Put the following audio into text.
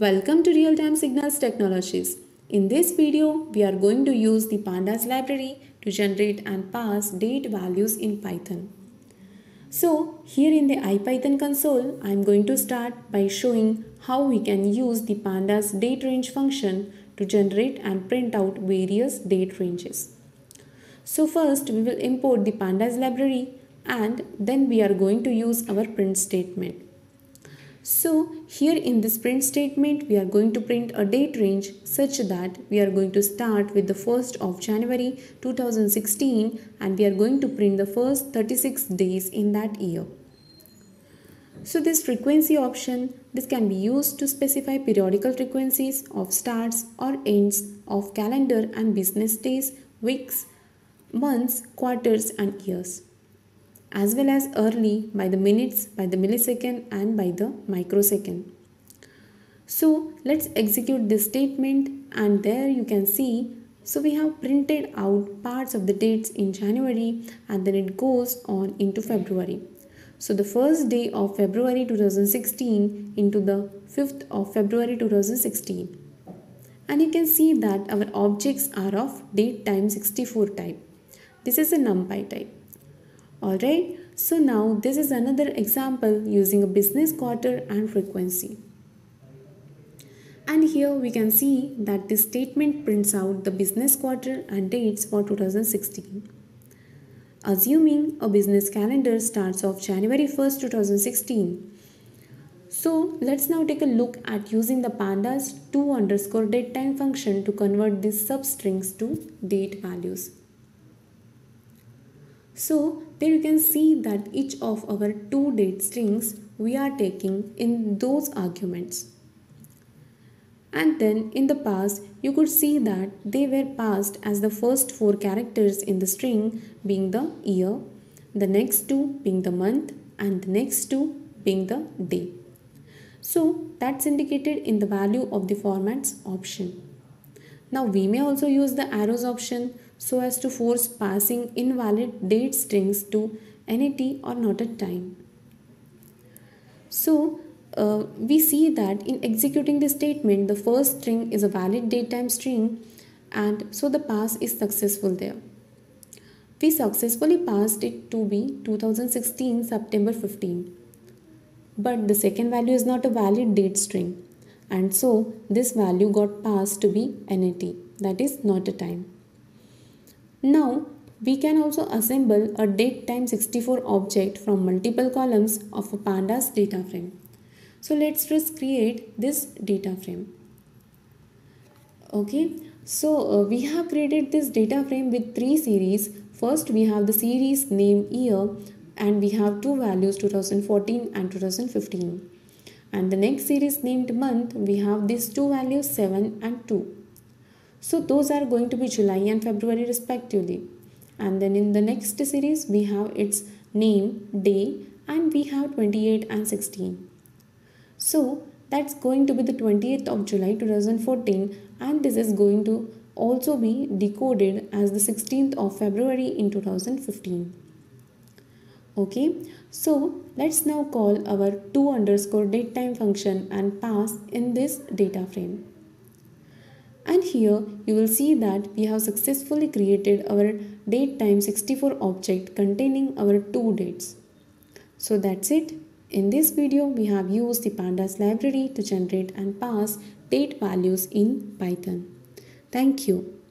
Welcome to Real-Time Signals Technologies. In this video, we are going to use the pandas library to generate and parse date values in Python. So here in the IPython console, I am going to start by showing how we can use the pandas date range function to generate and print out various date ranges. So first we will import the pandas library and then we are going to use our print statement. So here in this print statement, we are going to print a date range such that we are going to start with the 1st of January 2016 and we are going to print the first 36 days in that year. So this frequency option, this can be used to specify periodical frequencies of starts or ends of calendar and business days, weeks, months, quarters and years as well as early by the minutes, by the millisecond and by the microsecond. So let's execute this statement and there you can see so we have printed out parts of the dates in January and then it goes on into February. So the first day of February 2016 into the 5th of February 2016. And you can see that our objects are of date time 64 type. This is a NumPy type. Alright, so now this is another example using a business quarter and frequency. And here we can see that this statement prints out the business quarter and dates for 2016. Assuming a business calendar starts off January 1st, 2016. So let's now take a look at using the pandas to underscore datetime function to convert these substrings to date values. So there you can see that each of our two date strings we are taking in those arguments. And then in the past you could see that they were parsed as the first four characters in the string being the year, the next two being the month and the next two being the day. So that's indicated in the value of the formats option. Now we may also use the errors option so as to force parsing invalid date strings to NAT or not a time. So uh, we see that in executing the statement, the first string is a valid datetime string and so the parse is successful there. We successfully parsed it to be 2016 September 15. But the second value is not a valid date string and so this value got parsed to be NAT that is not a time. Now we can also assemble a date time 64 object from multiple columns of a pandas data frame. So let's just create this data frame. Okay, so uh, we have created this data frame with three series. First we have the series name year and we have two values 2014 and 2015. And the next series named month we have these two values 7 and 2. So those are going to be July and February respectively. And then in the next series we have its name, day and we have 28 and 16. So that's going to be the 28th of July 2014 and this is going to also be decoded as the 16th of February in 2015. Okay, so let's now call our to underscore datetime function and pass in this data frame. And here you will see that we have successfully created our date time 64 object containing our two dates. So that's it. In this video, we have used the pandas library to generate and parse date values in Python. Thank you.